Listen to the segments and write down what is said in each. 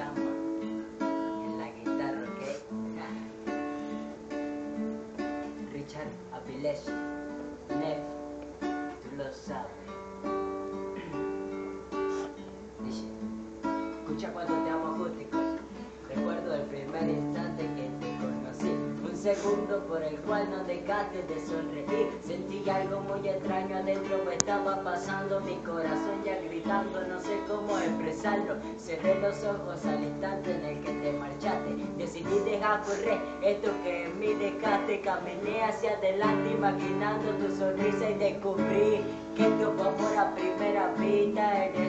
en la guitarra, ¿ok? Richard Avilés, Nef, tú lo sabes. Dice, escucha cuando segundo por el cual no dejaste de sonreír. Sentí algo muy extraño adentro me estaba pasando. Mi corazón ya gritando, no sé cómo expresarlo. Cerré los ojos al instante en el que te marchaste. Decidí dejar correr esto que en mí dejaste. Caminé hacia adelante imaginando tu sonrisa y descubrí que tu amor a primera vista. Eres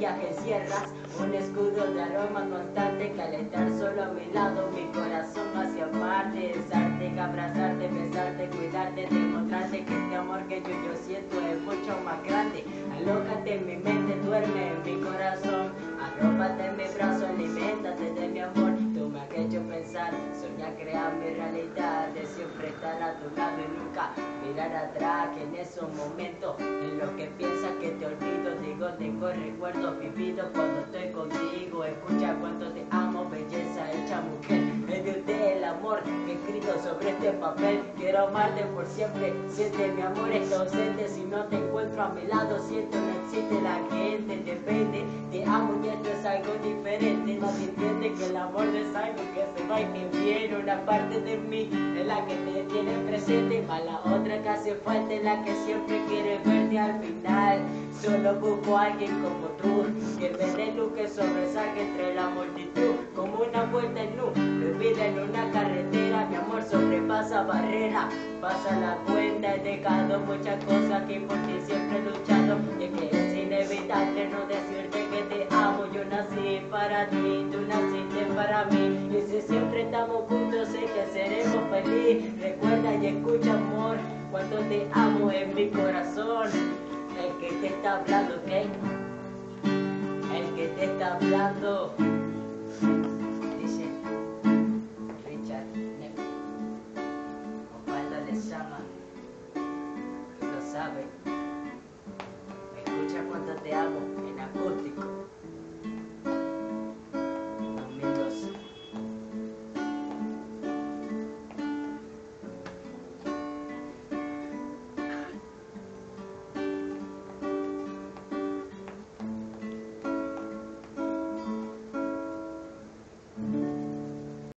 Que encierras un escudo de aroma constante. Que al estar solo a mi lado, mi corazón hacia amarte, besarte, abrazarte, besarte, cuidarte, demostrarte que este amor que yo, yo siento es mucho más grande. Alócate en mi mente, duerme en mi corazón. Arrópate en mi brazo, alimentate de mi amor. Tú me has hecho pensar, soñar, crear mi realidad. De siempre estar a tu lado y nunca mirar atrás. Que en esos momentos en los que te digo, tengo recuerdos vividos cuando estoy contigo. Escucha cuánto te amo, belleza hecha mujer. Es de usted el amor que he escrito sobre este papel. Quiero amarte por siempre. Siente mi amor está ausente. Si no te encuentro a mi lado, siento no existe la gente. Depende, algo diferente. No te entiende que el amor no es algo que se va y que viene. Una parte de mí es la que te tiene presente. Para la otra que hace falta es la que siempre quiere verte al final. Solo busco a alguien como tú, que me dé que sobresalga entre la multitud, como una vuelta en luz, vida en una carretera, mi amor sobrepasa barrera, pasa la cuenta, he dejado muchas cosas que por ti siempre he luchado, y es que nací para ti, tú naciste para mí, y si siempre estamos juntos sé que seremos felices, recuerda y escucha amor, cuando te amo en mi corazón el que te está hablando, ¿ok? El que te está hablando.